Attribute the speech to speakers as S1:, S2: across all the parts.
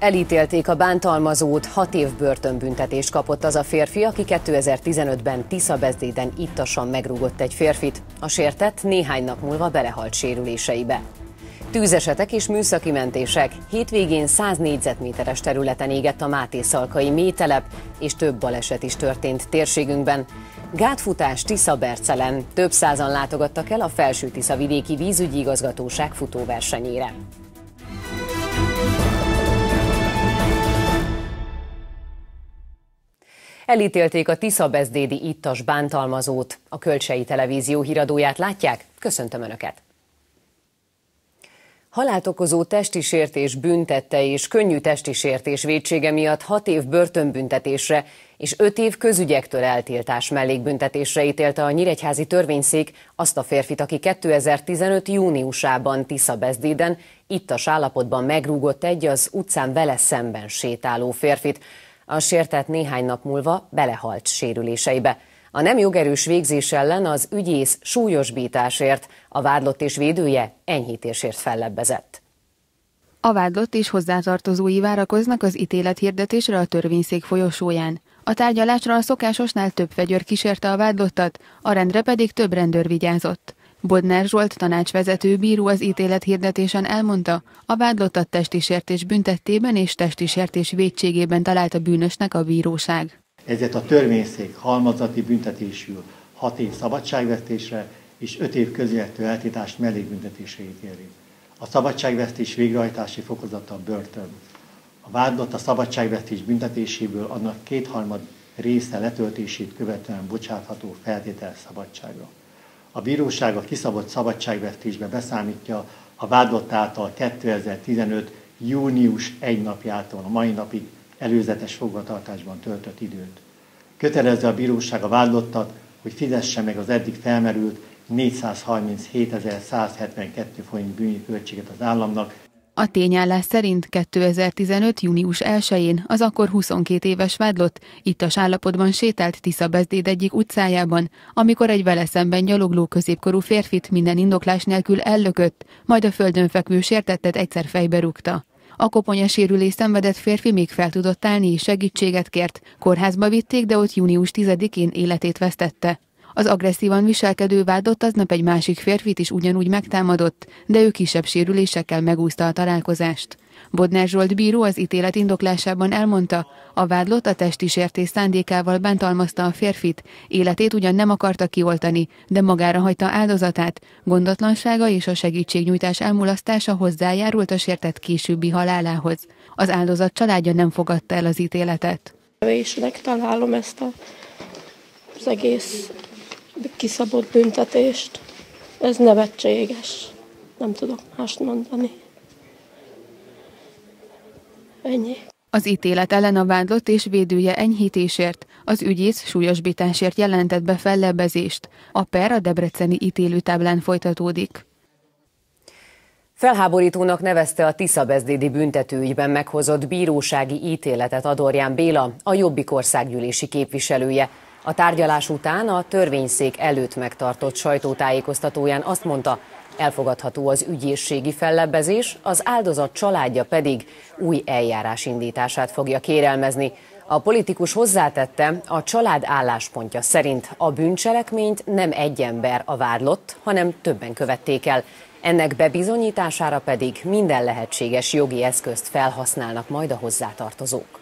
S1: Elítélték a bántalmazót, hat év börtönbüntetést kapott az a férfi, aki 2015-ben Tisza-Bezdéden ittasan megrúgott egy férfit. A sértett néhány nap múlva belehalt sérüléseibe. Tűzesetek és műszaki mentések. Hétvégén 100 négyzetméteres területen égett a Máté Szalkai mélytelep, és több baleset is történt térségünkben. Gátfutás Tisza-Bercelen. Több százan látogattak el a Felső Tisza vidéki vízügyi igazgatóság futóversenyére. Elítélték a Tisza-Bezdédi ittas bántalmazót. A Kölcsei Televízió híradóját látják? Köszöntöm Önöket! Halált okozó testi sértés büntette és könnyű testi sértés védsége miatt hat év börtönbüntetésre és öt év közügyektől eltiltás mellékbüntetésre ítélte a Nyíregyházi törvényszék azt a férfit, aki 2015. júniusában Tisza-Bezdéden ittas állapotban megrúgott egy az utcán vele szemben sétáló férfit. A sértett néhány nap múlva belehalt sérüléseibe. A nem jogerős végzés ellen az ügyész súlyosbításért, a vádlott és védője enyhítésért fellebbezett.
S2: A vádlott és hozzátartozói várakoznak az ítélet hirdetésre a törvényszék folyosóján. A tárgyalásra a szokásosnál több fegyőr kísérte a vádlottat, a rendre pedig több rendőr vigyázott. Bodnár Zsolt tanácsvezető bíró az ítélet hirdetésen elmondta, a vádlottat testi sértés büntettében és testi sértés védségében találta bűnösnek a bíróság.
S3: Ezért a törvényszék halmazati büntetésül 6 év szabadságvesztésre és 5 év közéletű eltítást mellékbüntetésre ítéli. A szabadságvesztés végrehajtási fokozata a börtön. A vádlott a szabadságvesztés büntetéséből annak kétharmad része letöltését követően bocsátható feltétel szabadságra. A bíróság a kiszabott szabadságvesztésbe beszámítja a vádlott által 2015. június egy napjától a mai napig előzetes fogvatartásban töltött időt. Kötelezze a bíróság a vádlottat, hogy fizesse meg az eddig felmerült 437.172 forint bűnyi költséget az államnak,
S2: a tényállás szerint 2015. június 1-én az akkor 22 éves vádlott ittas állapotban sétált Tisza Bezdéd egyik utcájában, amikor egy vele szemben gyalogló középkorú férfit minden indoklás nélkül ellökött, majd a földön fekvő sértettet egyszer fejbe rúgta. A koponya sérülés szenvedett férfi még fel tudott állni és segítséget kért. Kórházba vitték, de ott június 10-én életét vesztette. Az agresszívan viselkedő vádott aznap egy másik férfit is ugyanúgy megtámadott, de ő kisebb sérülésekkel megúszta a találkozást. Bodnár Zsolt bíró az ítélet indoklásában elmondta, a vádlott a testi sértés szándékával bántalmazta a férfit, életét ugyan nem akarta kioltani, de magára hagyta áldozatát, gondatlansága és a segítségnyújtás elmulasztása hozzájárult a sértett későbbi halálához. Az áldozat családja nem fogadta el az ítéletet.
S4: Vésnek találom ezt a, az egész kiszabott büntetést. Ez nevetséges. Nem tudok mást mondani. Ennyi.
S2: Az ítélet ellen a vádlott és védője enyhítésért, az ügyész súlyosbításért jelentett be fellebbezést. A per a debreceni ítélőtáblán folytatódik.
S1: Felháborítónak nevezte a Tisza-Bezdédi büntetőügyben meghozott bírósági ítéletet Adorján Béla, a Jobbik országgyűlési képviselője. A tárgyalás után a törvényszék előtt megtartott sajtótájékoztatóján azt mondta, elfogadható az ügyészségi fellebbezés, az áldozat családja pedig új eljárás indítását fogja kérelmezni. A politikus hozzátette, a család álláspontja szerint a bűncselekményt nem egy ember a vádlott, hanem többen követték el. Ennek bebizonyítására pedig minden lehetséges jogi eszközt felhasználnak majd a hozzátartozók.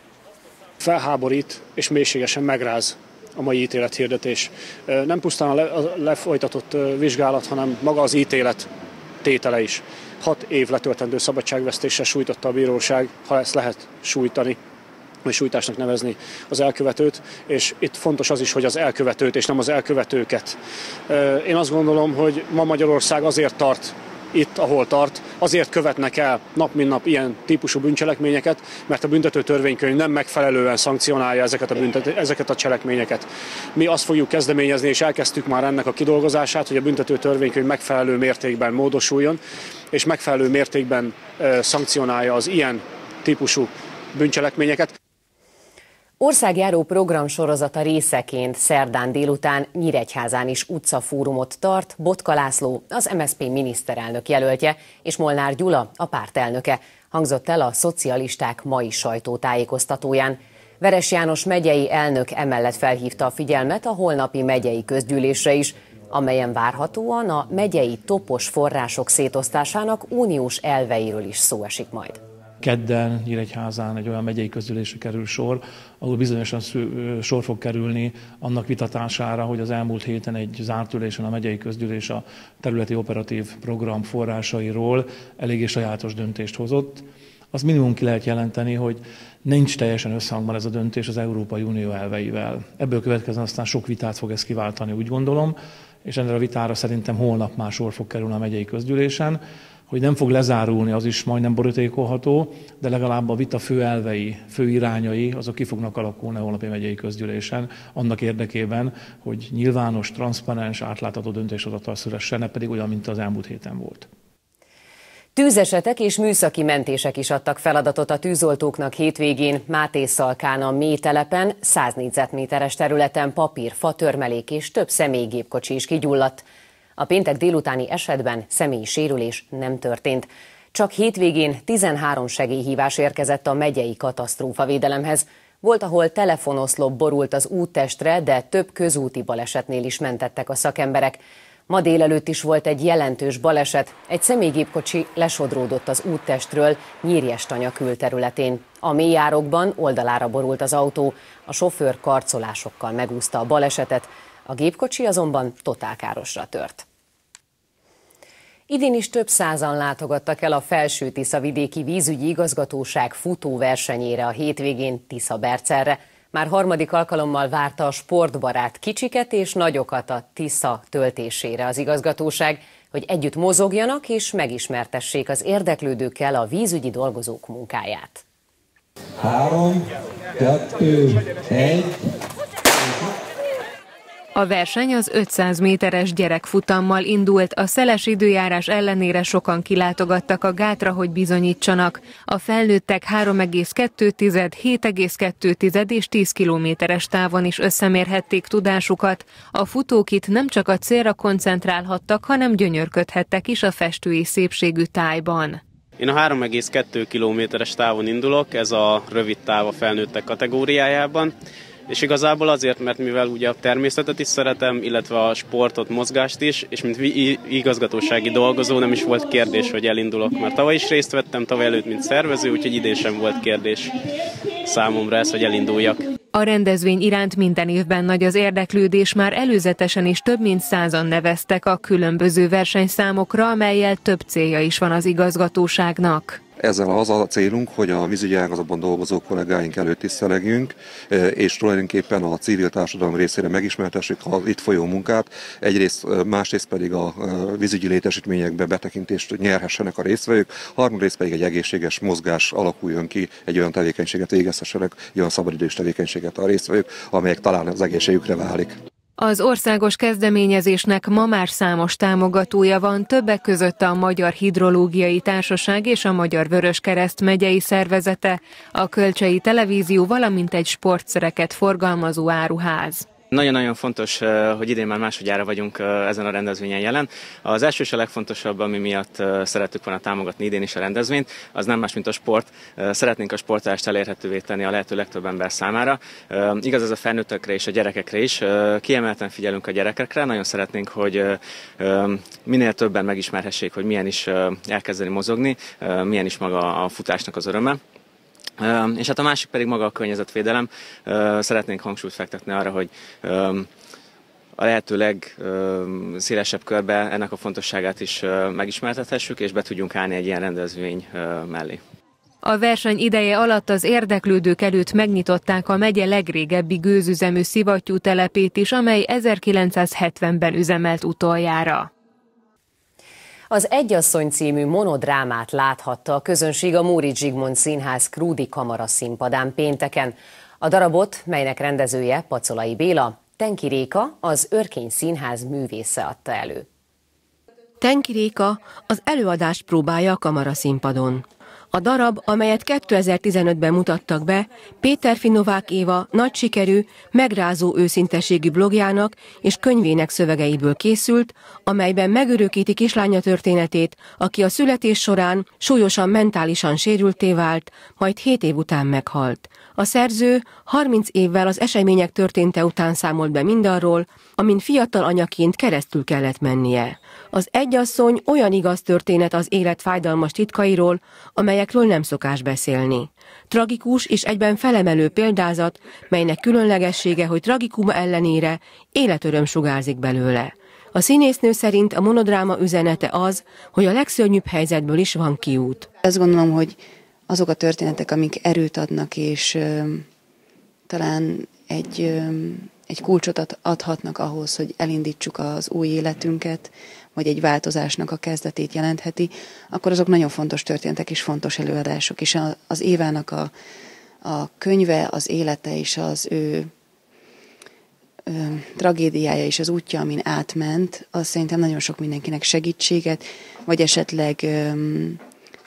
S5: Felháborít és mélységesen megráz a mai ítélethirdetés. Nem pusztán a lefolytatott vizsgálat, hanem maga az ítélet tétele is. Hat év letöltendő szabadságvesztéssel sújtotta a bíróság, ha ezt lehet sújtani vagy sújtásnak nevezni az elkövetőt, és itt fontos az is, hogy az elkövetőt és nem az elkövetőket. Én azt gondolom, hogy ma Magyarország azért tart itt, ahol tart, azért követnek el nap mint nap ilyen típusú bűncselekményeket, mert a büntető törvénykönyv nem megfelelően szankcionálja ezeket a, büntető, ezeket a cselekményeket. Mi azt fogjuk kezdeményezni, és elkezdtük már ennek a kidolgozását, hogy a büntető törvénykönyv megfelelő mértékben módosuljon, és megfelelő mértékben szankcionálja az ilyen típusú bűncselekményeket.
S1: Országjáró programsorozata részeként szerdán délután Nyíregyházán is utcafórumot tart Botka László, az MSZP miniszterelnök jelöltje, és Molnár Gyula, a pártelnöke. hangzott el a szocialisták mai sajtótájékoztatóján. Veres János megyei elnök emellett felhívta a figyelmet a holnapi megyei közgyűlésre is, amelyen várhatóan a megyei topos források szétosztásának uniós elveiről is szó esik majd.
S6: Kedden Nyíregyházán egy olyan megyei közülésre kerül sor, ahol bizonyosan sor fog kerülni annak vitatására, hogy az elmúlt héten egy zárt ülésen a megyei közgyűlés a területi operatív program forrásairól eléggé sajátos döntést hozott. Az minimum ki lehet jelenteni, hogy nincs teljesen összhangban ez a döntés az Európai Unió elveivel. Ebből következően aztán sok vitát fog ez kiváltani, úgy gondolom és ennél a vitára szerintem holnap már sor fog kerülni a megyei közgyűlésen, hogy nem fog lezárulni, az is majdnem borítékolható, de legalább a vita fő elvei, fő irányai, azok ki fognak alakulni a holnapi megyei közgyűlésen, annak érdekében, hogy nyilvános, transzparens, átlátható döntéshozatal szülessen, ne pedig olyan, mint az elmúlt héten volt.
S1: Tűzesetek és műszaki mentések is adtak feladatot a tűzoltóknak hétvégén Máté Szalkán a mételepen, 100 négyzetméteres területen papír, fatörmelék és több személygépkocsi is kigyulladt. A péntek délutáni esetben személyi sérülés nem történt. Csak hétvégén 13 segélyhívás érkezett a megyei katasztrófavédelemhez. Volt, ahol telefonoszlop borult az úttestre, de több közúti balesetnél is mentettek a szakemberek. Ma délelőtt is volt egy jelentős baleset. Egy személygépkocsi lesodródott az úttestről Nyírjestanya külterületén. A mélyárokban oldalára borult az autó, a sofőr karcolásokkal megúszta a balesetet, a gépkocsi azonban totálkárosra tört. Idén is több százan látogattak el a Felső Tisza vidéki vízügyi igazgatóság futóversenyére a hétvégén Tisza Bercerre. Már harmadik alkalommal várta a sportbarát kicsiket és nagyokat a Tisza töltésére az igazgatóság, hogy együtt mozogjanak és megismertessék az érdeklődőkkel a vízügyi dolgozók munkáját.
S7: Három, kettő, egy.
S8: A verseny az 500 méteres gyerekfutammal indult, a szeles időjárás ellenére sokan kilátogattak a gátra, hogy bizonyítsanak. A felnőttek 3,2, 7,2 és 10 kilométeres távon is összemérhették tudásukat. A futók itt nem csak a célra koncentrálhattak, hanem gyönyörködhettek is a festői szépségű tájban.
S9: Én a 3,2 kilométeres távon indulok, ez a rövid táv a felnőttek kategóriájában. És igazából azért, mert mivel ugye a természetet is szeretem, illetve a sportot, mozgást is, és mint igazgatósági dolgozó nem is volt kérdés, hogy elindulok, mert tavaly is részt vettem, tavaly előtt, mint szervező, úgyhogy idén sem volt kérdés számomra ez, hogy elinduljak.
S8: A rendezvény iránt minden évben nagy az érdeklődés, már előzetesen is több mint százan neveztek a különböző versenyszámokra, amelyel több célja is van az igazgatóságnak.
S10: Ezzel az a célunk, hogy a vízügyi ágazatban dolgozó kollégáink előtt tisztelegjünk, e, és tulajdonképpen a civil társadalom részére megismertessük az itt folyó munkát, egyrészt, e, másrészt pedig a e, vízügyi létesítményekbe betekintést nyerhessenek a résztvevők, harmadrészt pedig egy egészséges mozgás alakuljon ki, egy olyan tevékenységet végezhessenek, egy olyan szabadidős tevékenységet a résztvevők, amelyek talán az egészségükre válik.
S8: Az országos kezdeményezésnek ma már számos támogatója van, többek között a Magyar Hidrológiai Társaság és a Magyar Vöröskereszt megyei szervezete, a Kölcsei Televízió, valamint egy sportszereket forgalmazó áruház.
S9: Nagyon-nagyon fontos, hogy idén már másodjára vagyunk ezen a rendezvényen jelen. Az első és a legfontosabb, ami miatt szerettük volna támogatni idén is a rendezvényt, az nem más, mint a sport. Szeretnénk a sportást elérhetővé tenni a lehető legtöbb ember számára. Igaz ez a felnőttekre és a gyerekekre is. Kiemelten figyelünk a gyerekekre, nagyon szeretnénk, hogy minél többen megismerhessék, hogy milyen is elkezdeni mozogni, milyen is maga a futásnak az öröme. És hát a másik pedig maga a környezetvédelem. Szeretnénk hangsúlyt fektetni arra, hogy a lehető legszélesebb körbe ennek a fontosságát is megismertethessük, és be tudjunk állni egy ilyen rendezvény mellé.
S8: A verseny ideje alatt az érdeklődők előtt megnyitották a megye legrégebbi gőzüzemű szivattyú telepét is, amely 1970-ben üzemelt utoljára.
S1: Az Egyasszony című monodrámát láthatta a közönség a Móri Zsigmond Színház Krúdi Kamara színpadán pénteken. A darabot, melynek rendezője Pacolai Béla, Tenki Réka, az Örkény Színház művésze adta elő.
S11: Tenki Réka az előadást próbálja a kamara színpadon. A darab, amelyet 2015-ben mutattak be, Péter Finovák Éva nagy sikerű, megrázó őszintességű blogjának és könyvének szövegeiből készült, amelyben megörökíti kislánya történetét, aki a születés során súlyosan mentálisan sérülté vált, majd 7 év után meghalt. A szerző 30 évvel az események történte után számolt be mindarról, amin fiatal anyaként keresztül kellett mennie. Az egyasszony olyan igaz történet az élet fájdalmas titkairól, amelyekről nem szokás beszélni. Tragikus és egyben felemelő példázat, melynek különlegessége, hogy tragikuma ellenére életöröm sugárzik belőle. A színésznő szerint a monodráma üzenete az, hogy a legszörnyűbb helyzetből is van kiút.
S12: Azt gondolom, hogy azok a történetek, amik erőt adnak, és ö, talán egy, ö, egy kulcsot adhatnak ahhoz, hogy elindítsuk az új életünket, vagy egy változásnak a kezdetét jelentheti, akkor azok nagyon fontos történetek és fontos előadások. És az Évának a, a könyve, az élete és az ő ö, tragédiája és az útja, amin átment, az szerintem nagyon sok mindenkinek segítséget, vagy esetleg ö,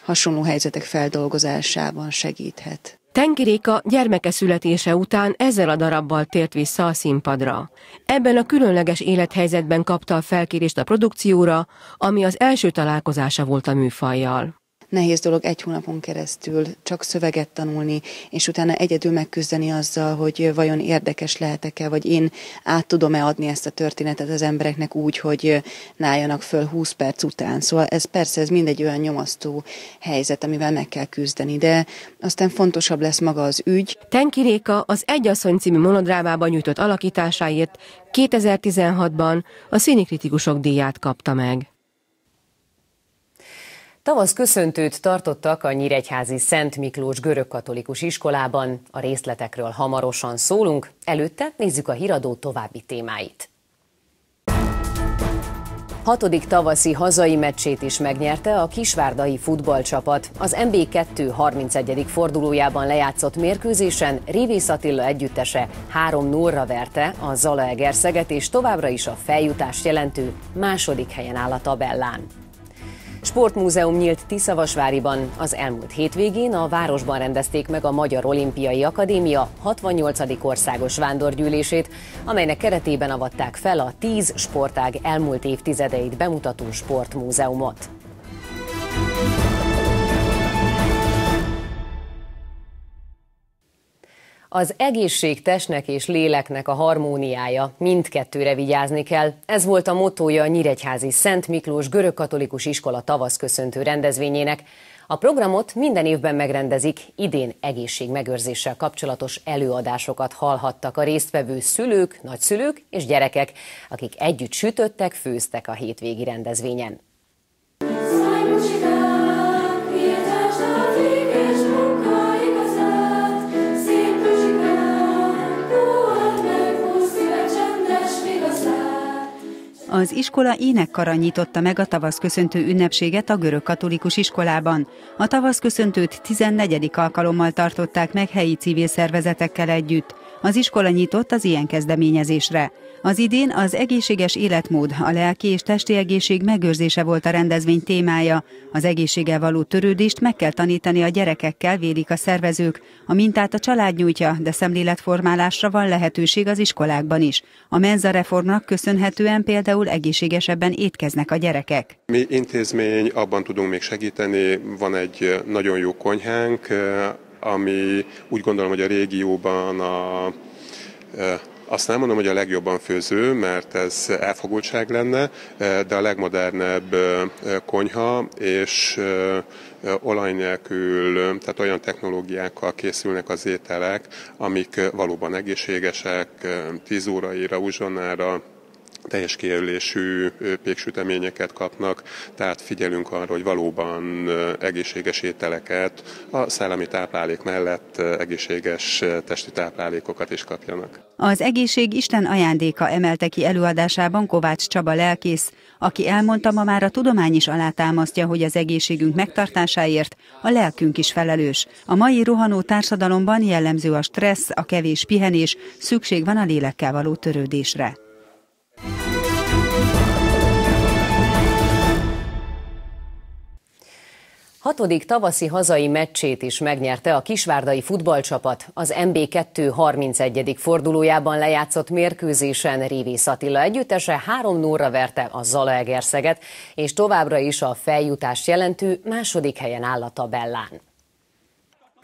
S12: hasonló helyzetek feldolgozásában segíthet.
S11: Tenkiréka gyermeke születése után ezzel a darabbal tért vissza a színpadra. Ebben a különleges élethelyzetben kapta a felkérést a produkcióra, ami az első találkozása volt a műfajjal
S12: nehéz dolog egy hónapon keresztül csak szöveget tanulni, és utána egyedül megküzdeni azzal, hogy vajon érdekes lehetek-e, vagy én át tudom-e adni ezt a történetet az embereknek úgy, hogy ne álljanak föl 20 perc után. Szóval ez persze ez mindegy olyan nyomasztó helyzet, amivel meg kell küzdeni, de aztán fontosabb lesz maga az ügy.
S11: Tenki Réka az Egyasszony című monodrámában nyújtott alakításáért 2016-ban a színikritikusok díját kapta meg.
S1: Tavasz köszöntőt tartottak a Nyíregyházi Szent Miklós görögkatolikus iskolában. A részletekről hamarosan szólunk, előtte nézzük a híradó további témáit. Hatodik tavaszi hazai meccsét is megnyerte a kisvárdai futballcsapat. Az MB2 31. fordulójában lejátszott mérkőzésen Rivész Attila együttese 3-0-ra verte a Zalaegerszeget és továbbra is a feljutást jelentő második helyen áll a tabellán. Sportmúzeum nyílt Tiszavasváriban. Az elmúlt hétvégén a városban rendezték meg a Magyar Olimpiai Akadémia 68. országos vándorgyűlését, amelynek keretében avatták fel a 10 sportág elmúlt évtizedeit bemutató sportmúzeumot. Az egészség testnek és léleknek a harmóniája, mindkettőre vigyázni kell. Ez volt a motója a Nyíregyházi Szent Miklós görögkatolikus iskola tavaszköszöntő rendezvényének. A programot minden évben megrendezik, idén egészségmegőrzéssel kapcsolatos előadásokat hallhattak a résztvevő szülők, nagyszülők és gyerekek, akik együtt sütöttek, főztek a hétvégi rendezvényen.
S13: Az iskola énekkara nyitotta meg a tavaszköszöntő ünnepséget a görög katolikus iskolában. A tavaszköszöntőt 14. alkalommal tartották meg helyi civil szervezetekkel együtt. Az iskola nyitott az ilyen kezdeményezésre. Az idén az egészséges életmód, a lelki és testi egészség megőrzése volt a rendezvény témája. Az egészséggel való törődést meg kell tanítani a gyerekekkel, vélik a szervezők. A mintát a család nyújtja, de szemléletformálásra van lehetőség az iskolákban is. A menza reformnak köszönhetően például egészségesebben étkeznek a gyerekek.
S14: Mi intézmény abban tudunk még segíteni, van egy nagyon jó konyhánk, ami úgy gondolom, hogy a régióban a azt nem mondom, hogy a legjobban főző, mert ez elfogultság lenne, de a legmodernebb konyha, és olaj nélkül, tehát olyan technológiákkal készülnek az ételek, amik valóban egészségesek, 10 óraira, uzsonnára, teljes kijelölésű péksüteményeket kapnak, tehát figyelünk arra, hogy valóban egészséges ételeket a szellemi táplálék mellett egészséges testi táplálékokat is kapjanak.
S13: Az egészség Isten ajándéka emelte ki előadásában Kovács Csaba lelkész, aki elmondta, ma már a tudomány is alátámasztja, hogy az egészségünk megtartásáért a lelkünk is felelős. A mai rohanó társadalomban jellemző a stressz, a kevés pihenés, szükség van a lélekkel való törődésre.
S1: Hatodik tavaszi hazai meccsét is megnyerte a kisvárdai futballcsapat. Az MB2 31. fordulójában lejátszott mérkőzésen Révész Attila együttese 3 0 verte a Zalaegerszeget, és továbbra is a feljutást jelentő második helyen áll a tabellán.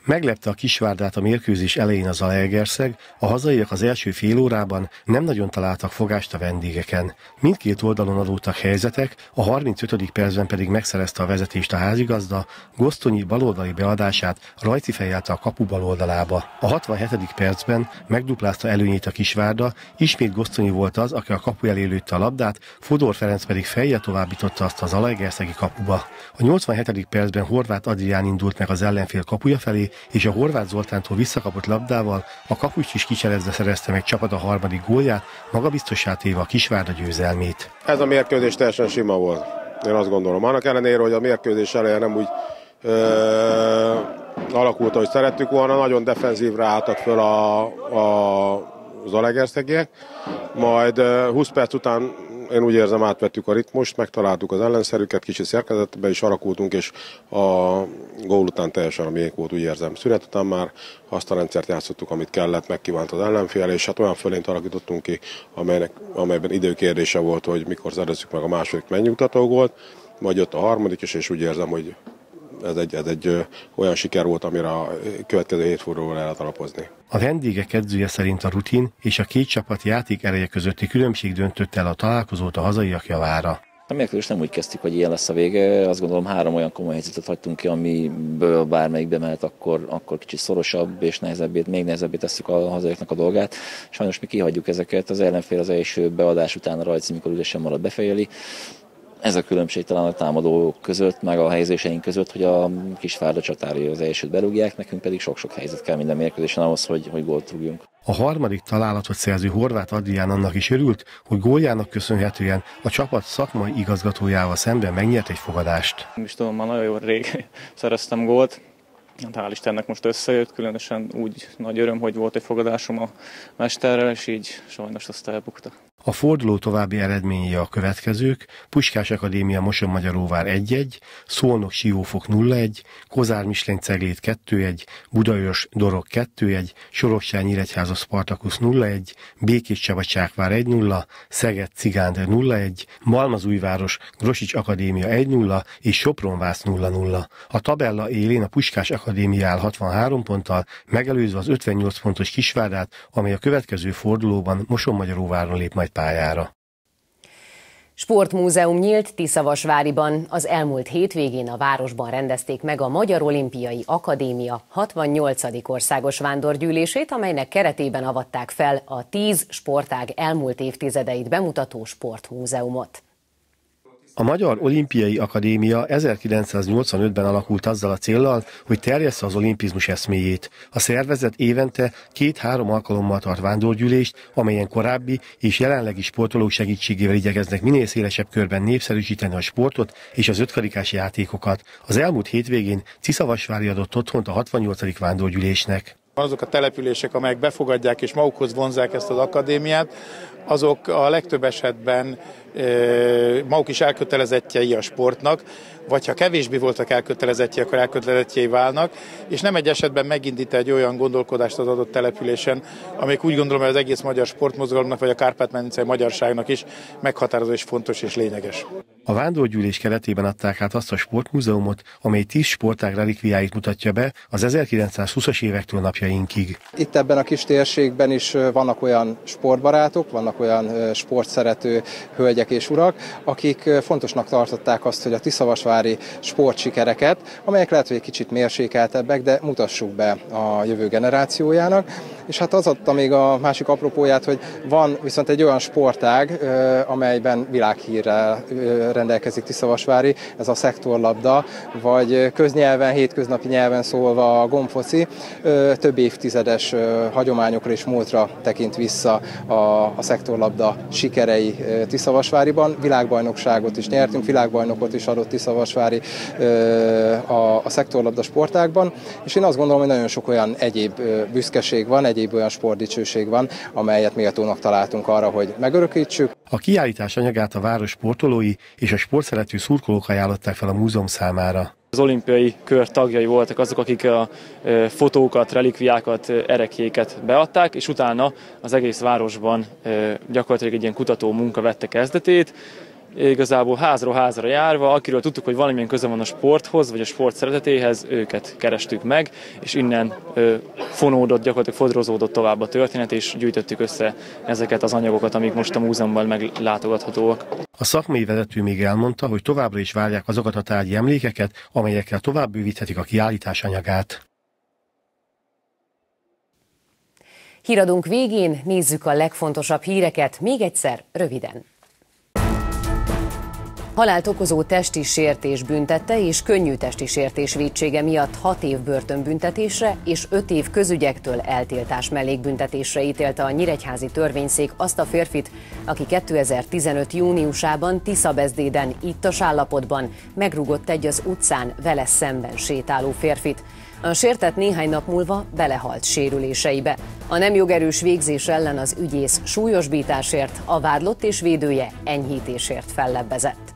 S15: Meglepte a Kisvárdát a mérkőzés elején az Alegerszeg, a hazaiak az első fél órában nem nagyon találtak fogást a vendégeken. Mindkét oldalon adódtak helyzetek, a 35. percben pedig megszerezte a vezetést a házigazda, Gosztonyi baloldali beadását Rajci fejelte a kapu baloldalába. A 67. percben megduplázta előnyét a Kisvárda, ismét Gosztonyi volt az, aki a kapu elé lőtte a labdát, Fodor Ferenc pedig fejjel továbbította azt az Alegerszegi kapuba. A 87. percben Horváth Adrián indult meg az ellenfél kapuja felé, és a Horváth Zoltántól visszakapott labdával a kapus is kicserezve szerezte meg csapat a harmadik gólját, magabiztossá téve a Kisvárda győzelmét.
S16: Ez a mérkőzés teljesen sima volt, én azt gondolom. Annak ellenére, hogy a mérkőzés eleje nem úgy ö, alakult, ahogy szerettük volna, nagyon defenzívre álltak föl a, a, az majd 20 perc után én úgy érzem, átvettük a ritmust, megtaláltuk az ellenszerüket, kicsit szerkezetbe is alakultunk, és a gól után teljesen a miénk volt, úgy érzem. Szünet után már azt a rendszert játszottuk, amit kellett, megkívánt az ellenfél, és hát olyan fölényt alakítottunk ki, amelynek, amelyben időkérdése volt, hogy mikor szerezzük meg a második megnyugtató gólt, majd jött a harmadik is, és úgy érzem, hogy ez egy, ez egy olyan siker volt, amire a következő hétfordulóra lehet alapozni.
S15: A vendégek edzője szerint a rutin és a két csapat játék ereje közötti különbség döntött el a találkozót a hazaiak javára.
S17: A mérkőzés nem úgy kezdtük, hogy ilyen lesz a vége. Azt gondolom három olyan komoly helyzetet hagytunk ki, amiből bármelyik bemehet, akkor, akkor kicsit szorosabb és nehezebbé, még nehezebbé tesszük a hazaiaknak a dolgát. Sajnos mi kihagyjuk ezeket. Az ellenfél az első beadás után a rajci, mikor üresen marad befejeli ez a különbség talán a támadók között, meg a helyzéseink között, hogy a Kisvárda csatári az elsőt berúgják, nekünk pedig sok-sok helyzet kell minden mérkőzésen ahhoz, hogy, hogy gólt rúgjunk.
S15: A harmadik találatot szerző Horváth Adrián annak is örült, hogy góljának köszönhetően a csapat szakmai igazgatójával szemben megnyert egy fogadást.
S18: Nem is tudom, már nagyon rég szereztem gólt, Hát hál' Istennek most összejött, különösen úgy nagy öröm, hogy volt egy fogadásom a mesterrel, és így sajnos azt elbukta.
S15: A forduló további eredményei a következők, Puskás Akadémia Moson-Magyaróvár 1-1, Szolnok Siófok 0-1, Kozár Misleny Ceglét 2-1, Budaörs Dorog 2-1, Sorokság Nyíregyháza Spartakusz 0-1, Békés Csaba Csákvár 1-0, Szeged Cigánd 0-1, Malmazújváros Grosics Akadémia 1-0 és Sopronvász 0-0. A tabella élén a Puskás Akadémia áll 63 ponttal, megelőzve az 58 pontos Kisvárdát, amely a következő fordulóban Moson-Magyaróváron lép majd pályára.
S1: Sportmúzeum nyílt Tiszavasváriban. Az elmúlt hétvégén a városban rendezték meg a Magyar Olimpiai Akadémia 68. országos vándorgyűlését, amelynek keretében avatták fel a 10 sportág elmúlt évtizedeit bemutató sportmúzeumot.
S15: A Magyar Olimpiai Akadémia 1985-ben alakult azzal a céllal, hogy terjessze az olimpizmus eszméjét. A szervezet évente két-három alkalommal tart vándorgyűlést, amelyen korábbi és jelenlegi sportolók segítségével igyekeznek minél szélesebb körben népszerűsíteni a sportot és az ötkarikás játékokat. Az elmúlt hétvégén Ciszavasvári adott otthont a 68. vándorgyűlésnek.
S19: Azok a települések, amelyek befogadják és magukhoz vonzák ezt az akadémiát, azok a legtöbb esetben maguk is elkötelezettjei a sportnak, vagy ha kevésbé voltak elkötelezettjei, akkor elkötelezettjei válnak, és nem egy esetben megindít egy olyan gondolkodást az adott településen, amelyik úgy gondolom, hogy az egész magyar sportmozgalomnak, vagy a kárpát magyarságnak is meghatározó és fontos és lényeges.
S15: A vándorgyűlés keretében adták át azt a sportmúzeumot, amely 10 sportág relikviáit mutatja be az 1920-as évektől napjainkig.
S20: Itt ebben a kis térségben is vannak olyan sportbarátok, vannak olyan sportszerető hölgyek és urak, akik fontosnak tartották azt, hogy a Tiszavasvári sportsikereket, amelyek lehet, hogy egy kicsit mérsékeltebbek, de mutassuk be a jövő generációjának. És hát az adta még a másik apropóját, hogy van viszont egy olyan sportág, amelyben világhírrel rendelkezik Tiszavasvári, ez a szektorlabda, vagy köznyelven, hétköznapi nyelven szólva a gomfoci, több évtizedes hagyományokra és múltra tekint vissza a, a szektorlabda sikerei Tiszavasváriban. Világbajnokságot is nyertünk, világbajnokot is adott Tiszavasvári a, a szektorlabda sportákban, és én azt gondolom, hogy nagyon sok olyan egyéb büszkeség van, egyéb olyan sportdicsőség van, amelyet méltónak találtunk arra, hogy megörökítsük.
S15: A kiállítás anyagát a város sportolói és a sportszerető szurkolók ajánlották fel a múzeum számára.
S18: Az olimpiai kör tagjai voltak azok, akik a fotókat, relikviákat, erekjéket beadták, és utána az egész városban gyakorlatilag egy ilyen kutató munka vette kezdetét, igazából házról házra járva, akiről tudtuk, hogy valamilyen köze van a sporthoz, vagy a sport szeretetéhez, őket kerestük meg, és innen ö, fonódott, gyakorlatilag fodrozódott tovább a történet, és gyűjtöttük össze ezeket az anyagokat, amik most a múzeumban meglátogathatóak.
S15: A szakmai vezető még elmondta, hogy továbbra is várják azokat a tárgyi emlékeket, amelyekkel tovább bővíthetik a kiállítás anyagát.
S1: Híradunk végén nézzük a legfontosabb híreket, még egyszer, röviden. Halált okozó testi sértés büntette és könnyű testi sértés védsége miatt 6 év börtönbüntetésre és 5 év közügyektől eltiltás mellékbüntetésre ítélte a Nyíregyházi törvényszék azt a férfit, aki 2015. júniusában Tiszabeszdéden ittas állapotban megrúgott egy az utcán vele szemben sétáló férfit. A sértett néhány nap múlva belehalt sérüléseibe. A nem jogerős végzés ellen az ügyész súlyosbításért, a vádlott és védője enyhítésért fellebbezett.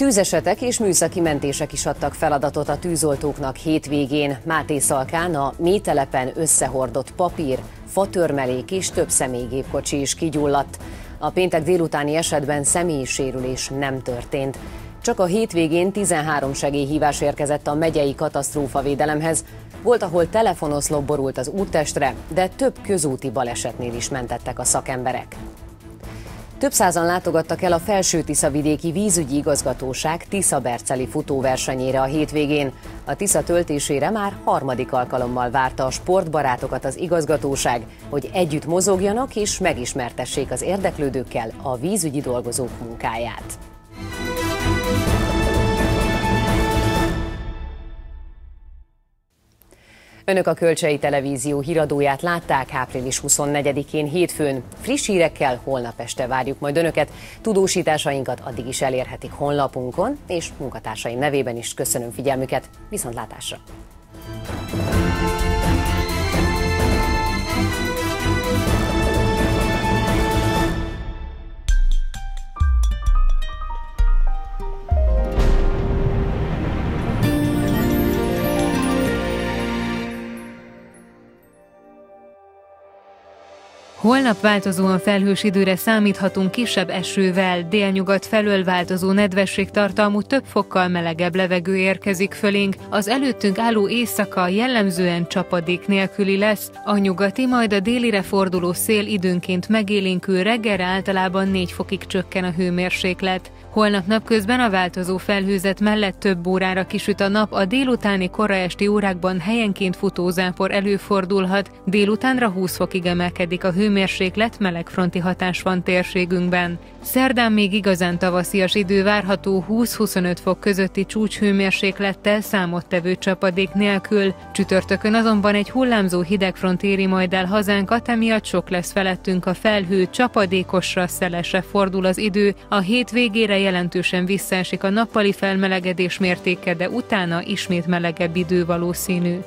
S1: Tűzesetek és műszaki mentések is adtak feladatot a tűzoltóknak hétvégén. Máté Szalkán a mételepen összehordott papír, fatörmelék és több személygépkocsi is kigyulladt. A péntek délutáni esetben személyi sérülés nem történt. Csak a hétvégén 13 segélyhívás érkezett a megyei katasztrófavédelemhez. Volt, ahol telefonoszlop borult az úttestre, de több közúti balesetnél is mentettek a szakemberek. Több százan látogattak el a Felső Tisza-vidéki vízügyi igazgatóság Tisza-Berceli futóversenyére a hétvégén. A Tisza töltésére már harmadik alkalommal várta a sportbarátokat az igazgatóság, hogy együtt mozogjanak és megismertessék az érdeklődőkkel a vízügyi dolgozók munkáját. Önök a Kölcsei Televízió híradóját látták április 24-én hétfőn. Friss hírekkel holnap este várjuk majd Önöket. Tudósításainkat addig is elérhetik honlapunkon, és munkatársaim nevében is köszönöm figyelmüket. Viszontlátásra!
S8: Holnap változóan felhős időre számíthatunk kisebb esővel, délnyugat felől változó nedvesség tartalmú több fokkal melegebb levegő érkezik fölénk, az előttünk álló éjszaka jellemzően csapadék nélküli lesz, a nyugati, majd a délire forduló szél időnként megélénkül reggelre általában 4 fokig csökken a hőmérséklet. Holnap napközben a változó felhőzet mellett több órára kisüt a nap, a délutáni kora esti órákban helyenként futózápor előfordulhat, délutánra 20 fokig emelkedik a hőmérséklet, melegfronti hatás van térségünkben. Szerdán még igazán tavaszias idő várható 20-25 fok közötti csúcshőmérséklettel számottevő csapadék nélkül. Csütörtökön azonban egy hullámzó hidegfront éri majd el hazánkat, emiatt sok lesz felettünk a felhő, csapadékosra, szelesre fordul az idő, a hét végére jelentősen visszaesik a nappali felmelegedés mértéke, de utána ismét melegebb idő valószínű.